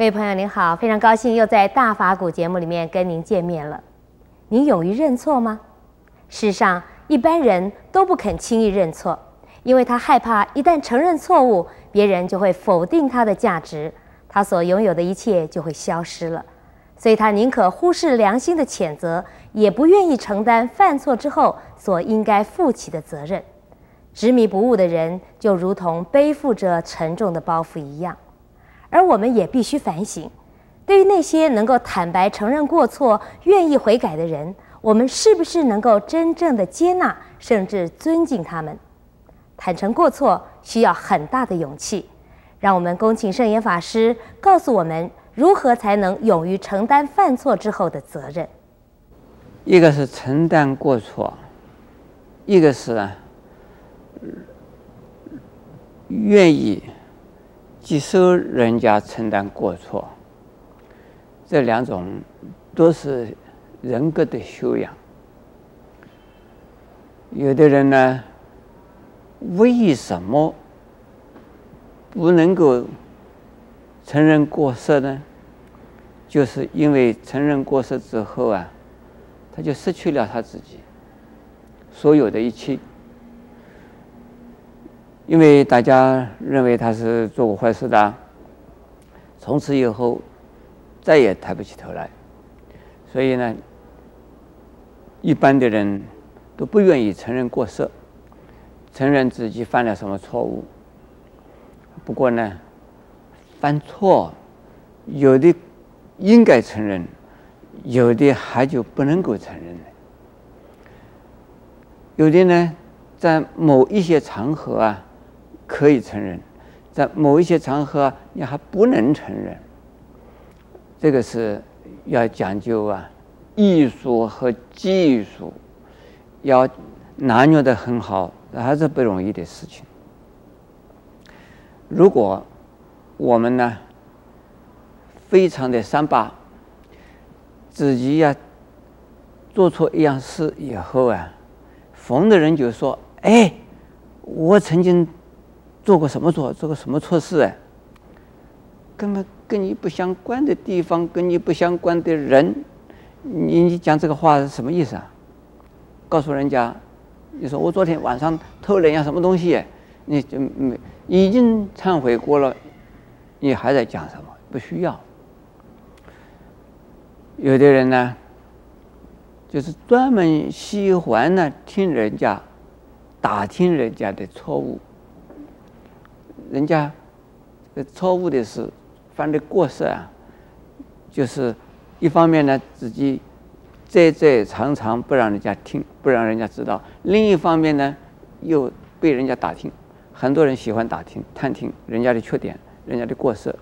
各位朋友您好，非常高兴又在大法古节目里面跟您见面了。您勇于认错吗？事实上，一般人都不肯轻易认错，因为他害怕一旦承认错误，别人就会否定他的价值，他所拥有的一切就会消失了。所以他宁可忽视良心的谴责，也不愿意承担犯错之后所应该负起的责任。执迷不悟的人，就如同背负着沉重的包袱一样。而我们也必须反省，对于那些能够坦白承认过错、愿意悔改的人，我们是不是能够真正的接纳，甚至尊敬他们？坦诚过错需要很大的勇气。让我们恭请圣严法师告诉我们，如何才能勇于承担犯错之后的责任。一个是承担过错，一个是愿意。接受人家承担过错，这两种都是人格的修养。有的人呢，为什么不能够承认过失呢？就是因为承认过失之后啊，他就失去了他自己所有的一切。因为大家认为他是做过坏事的，从此以后再也抬不起头来，所以呢，一般的人都不愿意承认过失，承认自己犯了什么错误。不过呢，犯错有的应该承认，有的还就不能够承认有的呢，在某一些场合啊。可以承认，在某一些场合你还不能承认，这个是要讲究啊，艺术和技术要拿捏的很好，还是不容易的事情。如果我们呢，非常的伤疤，自己呀做错一样事以后啊，逢的人就说：“哎，我曾经。”做过什么错？做过什么错事？哎，根本跟你不相关的地方，跟你不相关的人，你你讲这个话是什么意思啊？告诉人家，你说我昨天晚上偷了一样什么东西？你就没已经忏悔过了，你还在讲什么？不需要。有的人呢，就是专门喜欢呢听人家打听人家的错误。人家错误的是，犯的过失啊，就是一方面呢，自己在在常常不让人家听，不让人家知道；另一方面呢，又被人家打听。很多人喜欢打听、探听人家的缺点、人家的过失。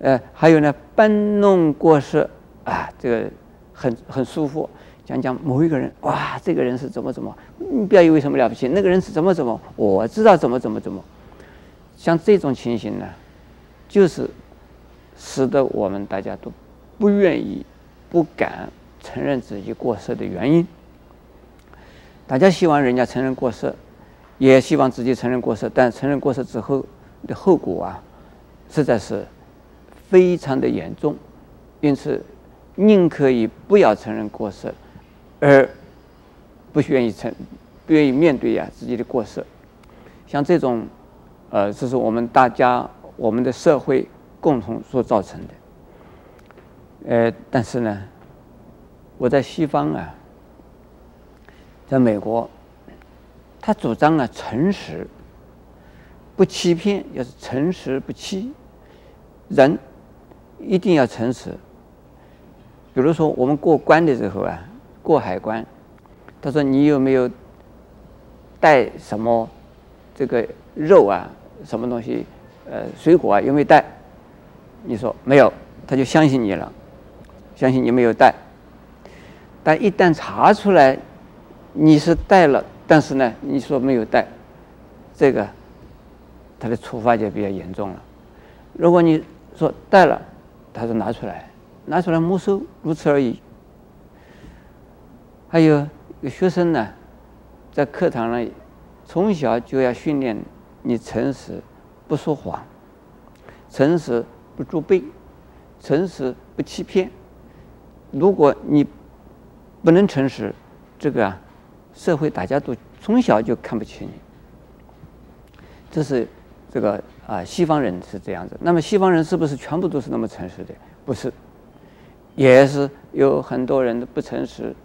呃，还有呢，搬弄过失啊，这个很很舒服。讲讲某一个人，哇，这个人是怎么怎么，你不要以为什么了不起，那个人是怎么怎么，我知道怎么怎么怎么。像这种情形呢，就是使得我们大家都不愿意、不敢承认自己过失的原因。大家希望人家承认过失，也希望自己承认过失，但承认过失之后的后果啊，实在是非常的严重，因此宁可以不要承认过失，而不愿意承、不愿意面对呀自己的过失。像这种。呃，这是我们大家、我们的社会共同所造成的。呃，但是呢，我在西方啊，在美国，他主张啊诚实，不欺骗，要是诚实不欺，人一定要诚实。比如说，我们过关的时候啊，过海关，他说你有没有带什么这个肉啊？什么东西？呃，水果啊，有没有带？你说没有，他就相信你了，相信你没有带。但一旦查出来你是带了，但是呢，你说没有带，这个他的处罚就比较严重了。如果你说带了，他说拿出来，拿出来没收，如此而已。还有学生呢，在课堂上从小就要训练。你诚实，不说谎；诚实，不作弊；诚实不欺骗。如果你不能诚实，这个啊，社会大家都从小就看不起你。这是这个啊，西方人是这样子。那么西方人是不是全部都是那么诚实的？不是，也是有很多人不诚实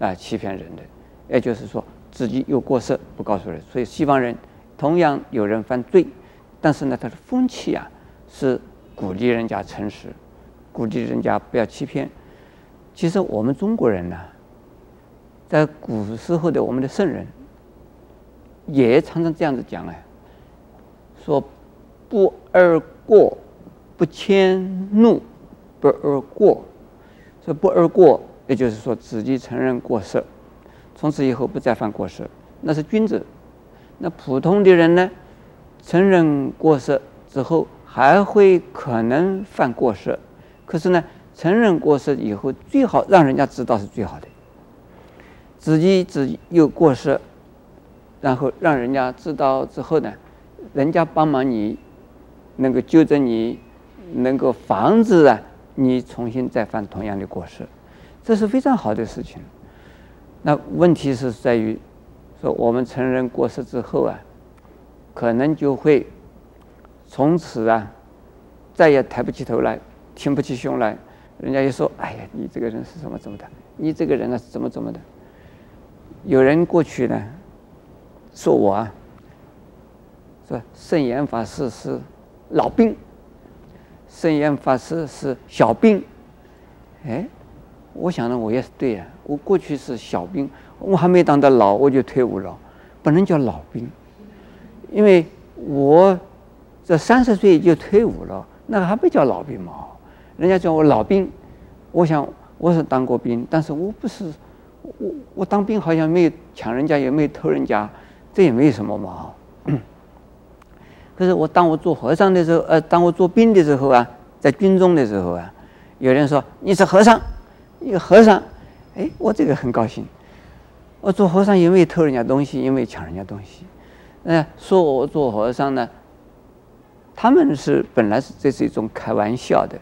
啊，欺骗人的。也就是说，自己有过失不告诉人。所以西方人同样有人犯罪，但是呢，他的风气啊是鼓励人家诚实，鼓励人家不要欺骗。其实我们中国人呢，在古时候的我们的圣人，也常常这样子讲哎，说不贰过，不迁怒，不贰过。说不贰过，也就是说自己承认过失，从此以后不再犯过失，那是君子。那普通的人呢，承认过失之后，还会可能犯过失，可是呢？承认过失以后，最好让人家知道是最好的。自己自己有过失，然后让人家知道之后呢，人家帮忙你，能够纠正你，能够防止啊你重新再犯同样的过失，这是非常好的事情。那问题是在于，说我们成人过失之后啊，可能就会从此啊再也抬不起头来，挺不起胸来。人家就说：“哎呀，你这个人是怎么怎么的？你这个人呢是怎么怎么的？”有人过去呢说我啊，说圣严法师是老兵，圣严法师是小兵。哎，我想呢，我也是对呀。我过去是小兵，我还没当到老，我就退伍了，不能叫老兵，因为我这三十岁就退伍了，那还不叫老兵嘛。人家叫我老兵，我想我是当过兵，但是我不是，我我当兵好像没有抢人家，也没有偷人家，这也没有什么嘛。可是我当我做和尚的时候，呃，当我做兵的时候啊，在军中的时候啊，有人说你是和尚，一个和尚，哎，我这个很高兴。我做和尚也没有偷人家东西，也没有抢人家东西，呃，说我做和尚呢，他们是本来是这是一种开玩笑的。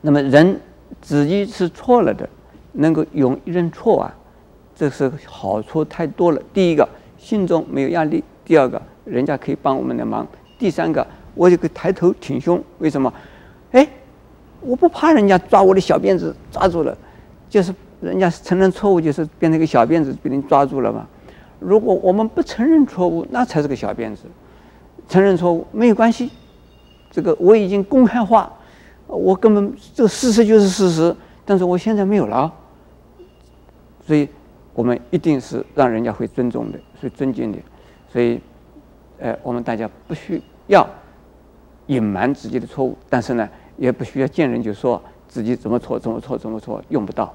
那么人自己是错了的，能够勇于认错啊，这是好处太多了。第一个，心中没有压力；第二个，人家可以帮我们的忙；第三个，我就可以抬头挺胸。为什么？哎，我不怕人家抓我的小辫子抓住了，就是人家承认错误，就是变成一个小辫子被人抓住了嘛。如果我们不承认错误，那才是个小辫子。承认错误没有关系，这个我已经公开化。我根本这个事实就是事实，但是我现在没有了，所以我们一定是让人家会尊重的，会尊敬的，所以，呃，我们大家不需要隐瞒自己的错误，但是呢，也不需要见人就说自己怎么错怎么错怎么错，用不到。